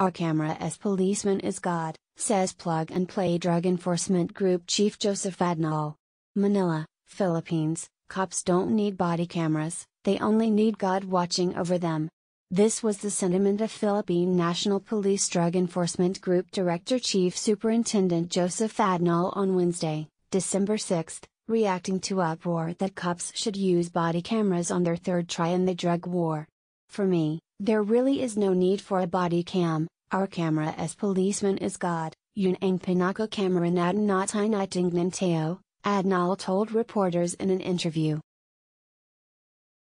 Our camera as policeman is God, says Plug and Play Drug Enforcement Group Chief Joseph Adnol. Manila, Philippines, cops don't need body cameras, they only need God watching over them. This was the sentiment of Philippine National Police Drug Enforcement Group Director Chief Superintendent Joseph Adnol on Wednesday, December 6, reacting to uproar that cops should use body cameras on their third try in the drug war. For me, there really is no need for a body cam, our camera as policeman is God, yun ang pinaka camera natin not Adnol told reporters in an interview.